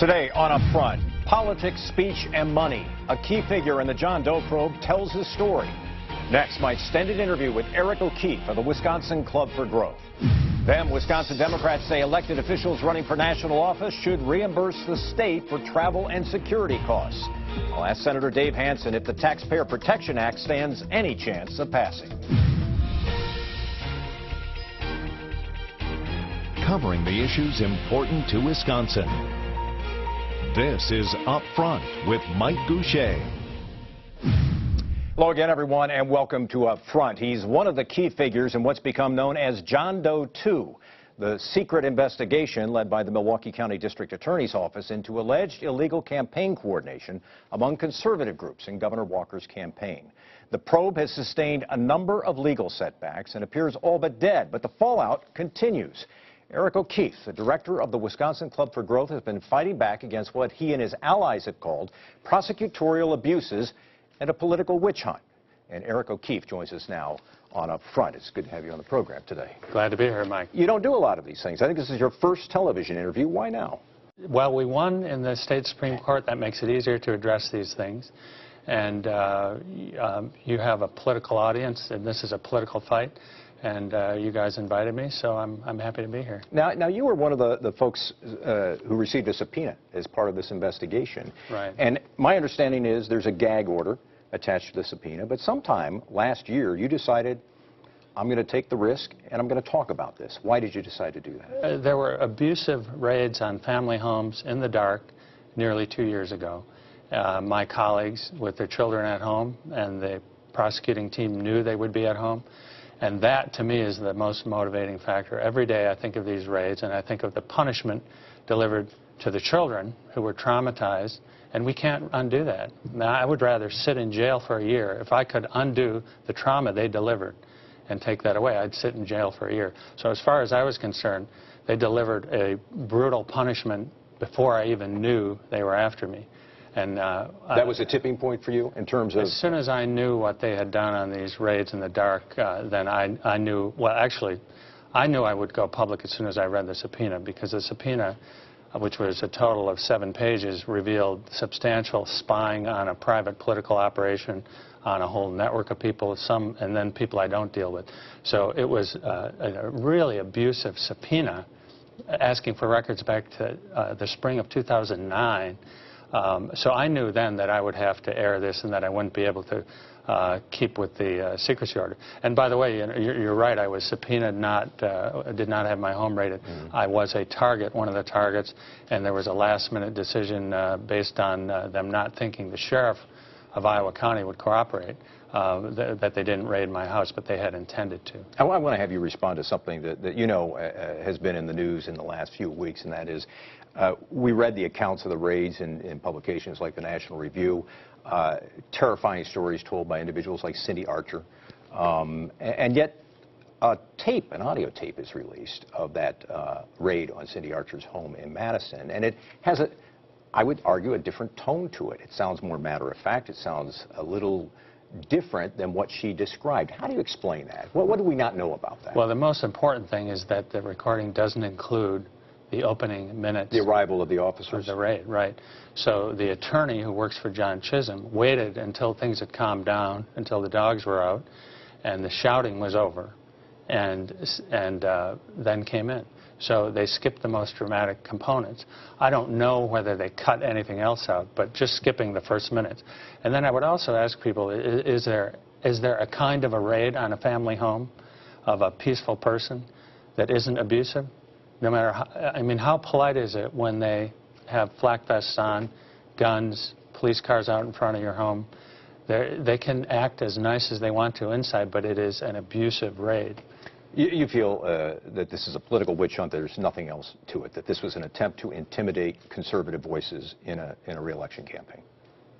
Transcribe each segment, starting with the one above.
Today on Upfront, politics, speech, and money. A key figure in the John Doe probe tells his story. Next, my extended interview with Eric O'Keefe of the Wisconsin Club for Growth. Then, Wisconsin Democrats say elected officials running for national office should reimburse the state for travel and security costs. I'll ask Senator Dave Hansen if the Taxpayer Protection Act stands any chance of passing. Covering the issues important to Wisconsin. This is Upfront with Mike Gousha. Hello again, everyone, and welcome to Upfront. He's one of the key figures in what's become known as John Doe 2, the secret investigation led by the Milwaukee County District Attorney's Office into alleged illegal campaign coordination among conservative groups in Governor Walker's campaign. The probe has sustained a number of legal setbacks and appears all but dead, but the fallout continues. Eric O'Keefe, the director of the Wisconsin Club for Growth, has been fighting back against what he and his allies have called prosecutorial abuses and a political witch hunt. And Eric O'Keefe joins us now on Up Front. It's good to have you on the program today. Glad to be here, Mike. You don't do a lot of these things. I think this is your first television interview. Why now? Well, we won in the state Supreme Court. That makes it easier to address these things. And uh, um, you have a political audience, and this is a political fight and uh, you guys invited me, so I'm, I'm happy to be here. Now, now you were one of the, the folks uh, who received a subpoena as part of this investigation. Right. And my understanding is there's a gag order attached to the subpoena, but sometime last year you decided, I'm going to take the risk and I'm going to talk about this. Why did you decide to do that? Uh, there were abusive raids on family homes in the dark nearly two years ago. Uh, my colleagues with their children at home and the prosecuting team knew they would be at home. And that, to me, is the most motivating factor. Every day I think of these raids, and I think of the punishment delivered to the children who were traumatized, and we can't undo that. Now, I would rather sit in jail for a year. If I could undo the trauma they delivered and take that away, I'd sit in jail for a year. So as far as I was concerned, they delivered a brutal punishment before I even knew they were after me. And uh, that was a tipping point for you in terms of. As soon as I knew what they had done on these raids in the dark, uh, then I, I knew. Well, actually, I knew I would go public as soon as I read the subpoena because the subpoena, which was a total of seven pages, revealed substantial spying on a private political operation on a whole network of people, some, and then people I don't deal with. So it was uh, a really abusive subpoena asking for records back to uh, the spring of 2009 um, so I knew then that I would have to air this and that I wouldn't be able to uh, keep with the uh, secrecy order. And by the way, you are right, I was subpoenaed, not, uh, did not have my home rated. Mm. I was a target, one of the targets, and there was a last minute decision uh, based on uh, them not thinking the sheriff of Iowa County would cooperate. Uh, th that they didn't raid my house, but they had intended to. I, I want to have you respond to something that, that you know uh, has been in the news in the last few weeks, and that is uh, we read the accounts of the raids in, in publications like the National Review, uh, terrifying stories told by individuals like Cindy Archer, um, and, and, yet a tape, an audio tape is released of that uh, raid on Cindy Archer's home in Madison, and it has a, I would argue, a different tone to it. It sounds more matter of fact. It sounds a little different than what she described. How do you explain that? What, what do we not know about that? Well, the most important thing is that the recording doesn't include the opening minutes. The arrival of the officers. Of the raid, right. So the attorney who works for John Chisholm waited until things had calmed down, until the dogs were out, and the shouting was over, and, and uh, then came in. So they skipped the most dramatic components. I don't know whether they cut anything else out, but just skipping the first minutes. And then I would also ask people, is, is there, is there a kind of a raid on a family home of a peaceful person that isn't abusive? no matter how, I mean, how polite is it when they have flak vests on, guns, police cars out in front of your home? They're, they can act as nice as they want to inside, but it is an abusive raid. You, you feel uh, that this is a political witch hunt, there's nothing else to it, that this was an attempt to intimidate conservative voices in a, in a reelection campaign?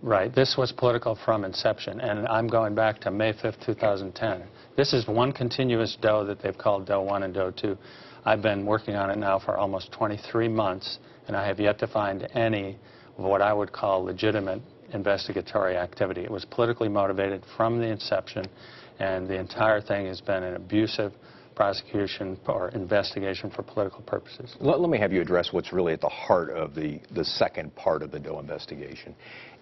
Right. This was political from inception, and I'm going back to May 5th, 2010. This is one continuous Doe that they've called Doe 1 and Doe 2. I've been working on it now for almost 23 months, and I have yet to find any of what I would call legitimate investigatory activity. It was politically motivated from the inception, and the entire thing has been an abusive prosecution or investigation for political purposes. Let, let me have you address what's really at the heart of the, the second part of the Doe investigation,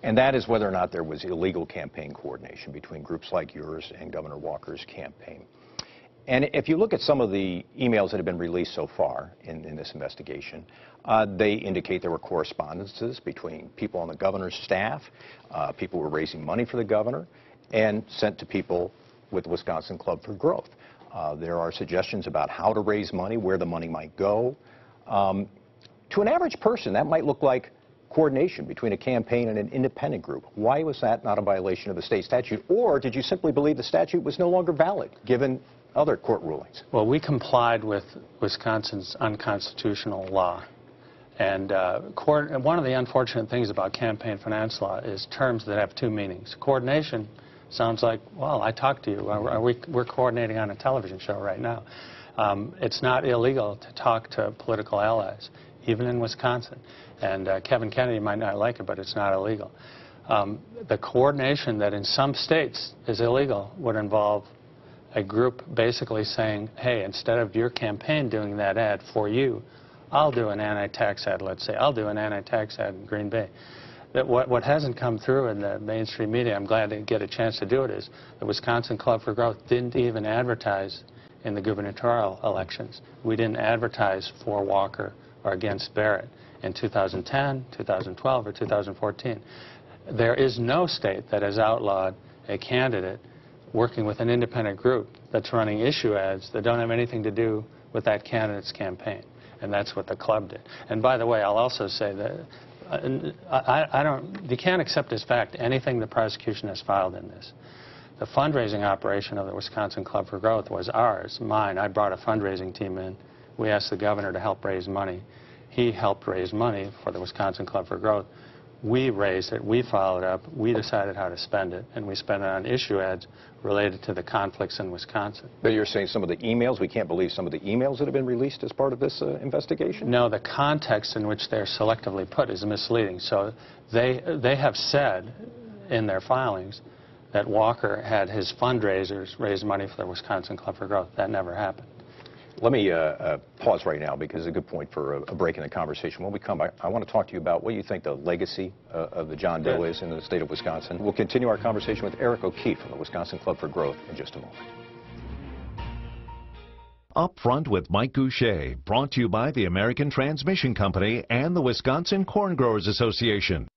and that is whether or not there was illegal campaign coordination between groups like yours and Governor Walker's campaign. And if you look at some of the emails that have been released so far in, in this investigation, uh, they indicate there were correspondences between people on the governor's staff, uh, people who were raising money for the governor, and sent to people with the Wisconsin Club for Growth. Uh, there are suggestions about how to raise money, where the money might go. Um, to an average person, that might look like coordination between a campaign and an independent group. Why was that not a violation of the state statute? Or did you simply believe the statute was no longer valid, given other court rulings? Well, we complied with Wisconsin's unconstitutional law. And uh, one of the unfortunate things about campaign finance law is terms that have two meanings. Coordination sounds like, well, I talked to you. Are, are we, we're coordinating on a television show right now. Um, it's not illegal to talk to political allies, even in Wisconsin. And uh, Kevin Kennedy might not like it, but it's not illegal. Um, the coordination that in some states is illegal would involve a group basically saying, hey, instead of your campaign doing that ad for you, I'll do an anti-tax ad, let's say. I'll do an anti-tax ad in Green Bay. That what, what hasn't come through in the mainstream media, I'm glad to get a chance to do it, is the Wisconsin Club for Growth didn't even advertise in the gubernatorial elections. We didn't advertise for Walker or against Barrett in 2010, 2012, or 2014. There is no state that has outlawed a candidate working with an independent group that's running issue ads that don't have anything to do with that candidate's campaign. And that's what the club did. And by the way, I'll also say that uh, I, I don't, you can't accept as fact anything the prosecution has filed in this. The fundraising operation of the Wisconsin Club for Growth was ours, mine. I brought a fundraising team in. We asked the governor to help raise money. He helped raise money for the Wisconsin Club for Growth. We raised it, we followed up, we decided how to spend it, and we spent it on issue ads related to the conflicts in Wisconsin. But you're saying some of the emails, we can't believe some of the emails that have been released as part of this uh, investigation? No, the context in which they're selectively put is misleading. So they, they have said in their filings that Walker had his fundraisers raise money for the Wisconsin Club for Growth. That never happened. Let me uh, uh, pause right now because it's a good point for a, a break in the conversation. When we come, I, I want to talk to you about what you think the legacy uh, of the John Doe is in the state of Wisconsin. We'll continue our conversation with Eric O'Keefe from the Wisconsin Club for Growth in just a moment. Up Front with Mike Gousha, brought to you by the American Transmission Company and the Wisconsin Corn Growers Association.